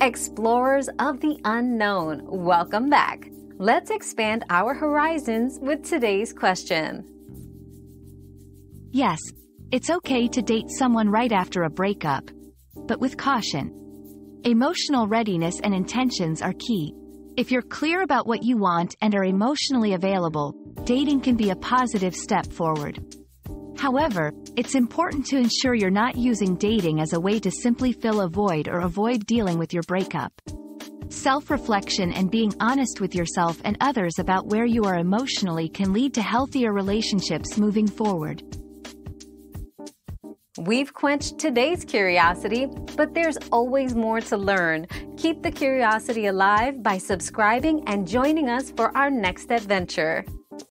Explorers of the unknown, welcome back. Let's expand our horizons with today's question. Yes, it's okay to date someone right after a breakup, but with caution. Emotional readiness and intentions are key. If you're clear about what you want and are emotionally available, dating can be a positive step forward. However, it's important to ensure you're not using dating as a way to simply fill a void or avoid dealing with your breakup. Self-reflection and being honest with yourself and others about where you are emotionally can lead to healthier relationships moving forward. We've quenched today's curiosity, but there's always more to learn. Keep the curiosity alive by subscribing and joining us for our next adventure.